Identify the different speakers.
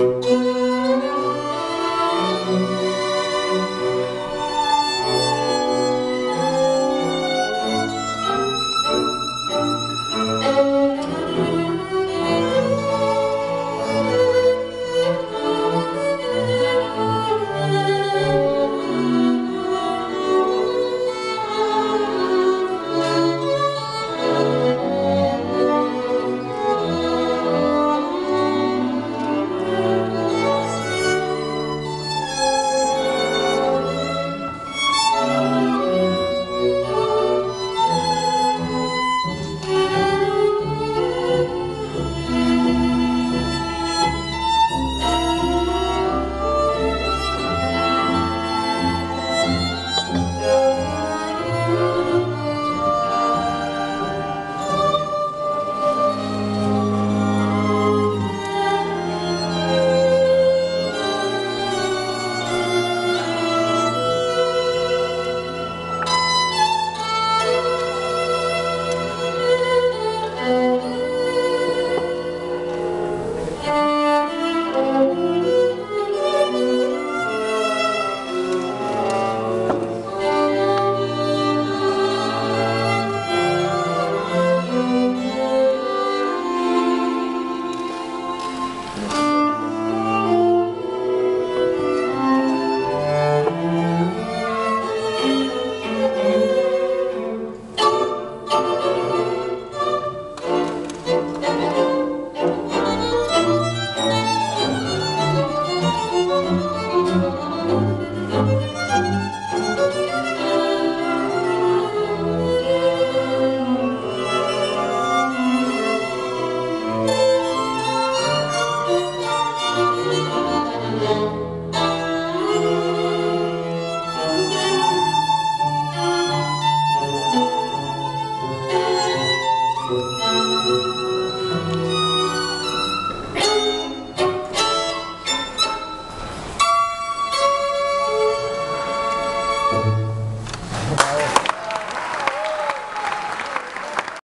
Speaker 1: Música